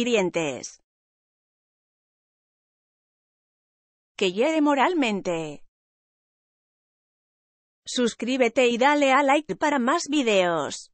hirientes. Que hiere moralmente. Suscríbete y dale a like para más videos.